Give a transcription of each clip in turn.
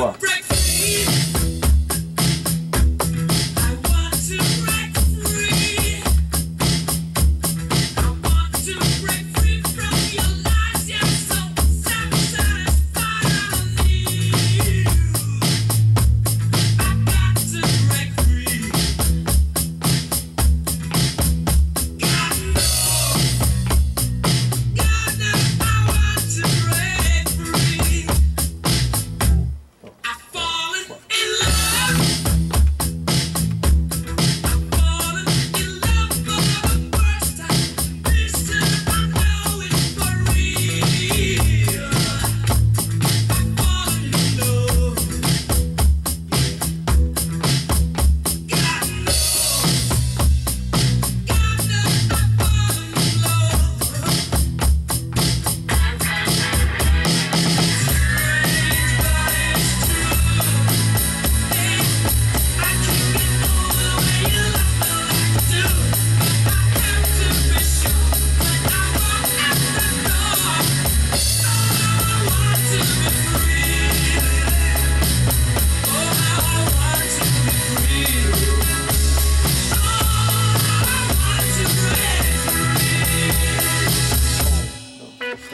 Páscoa.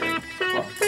Well,